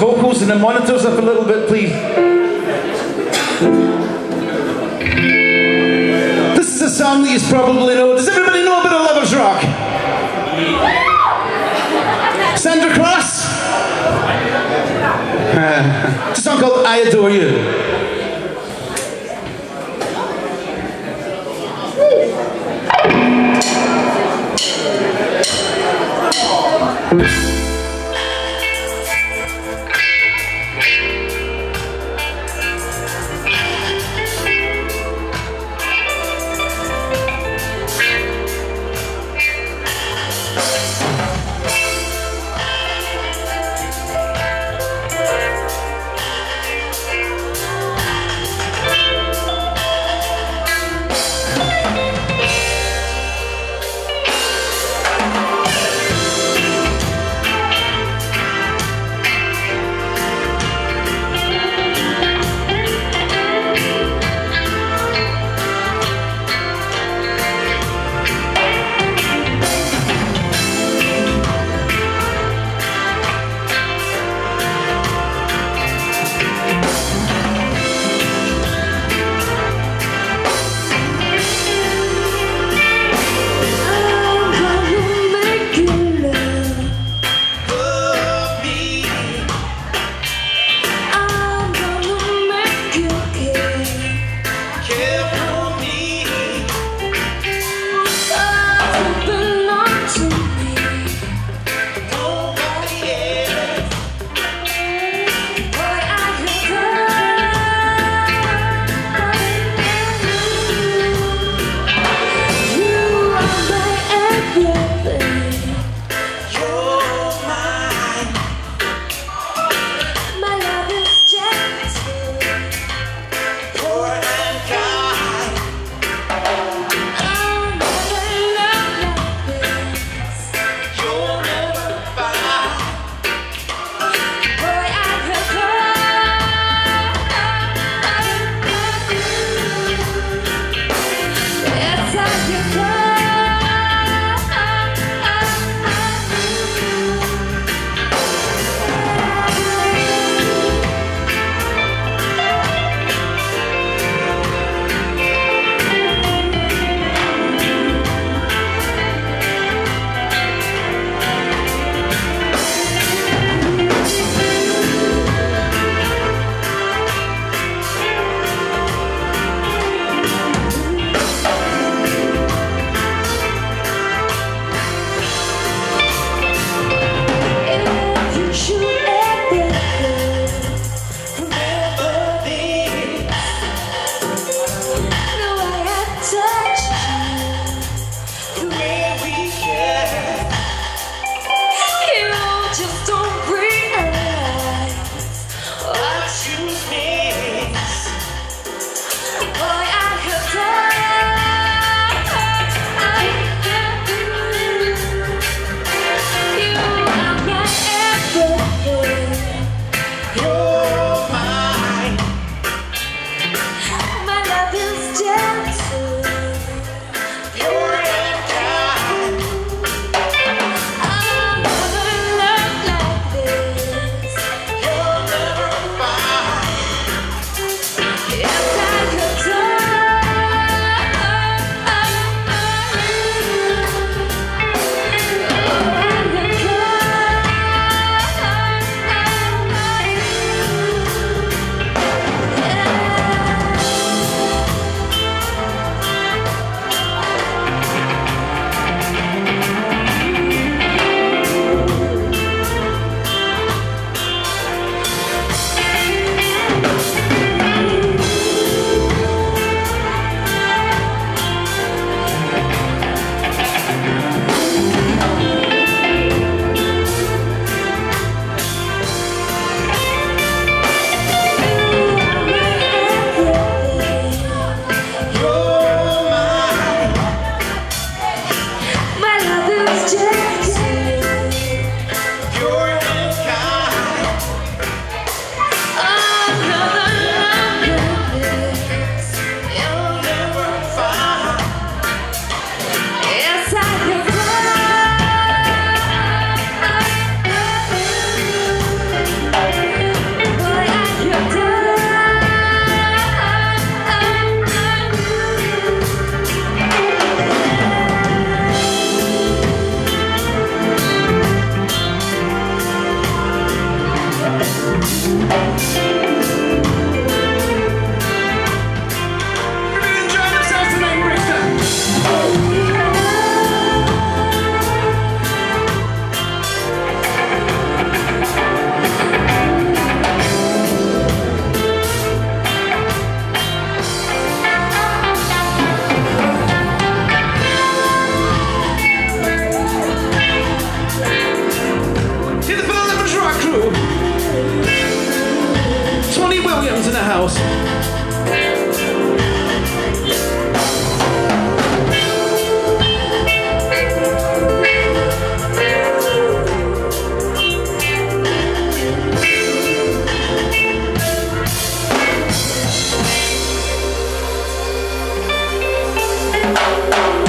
vocals and the monitors up a little bit, please. This is a song that you probably know. Does everybody know a bit of Lovers Rock? Sandra Cross? It's a song called I Adore You. House. Thank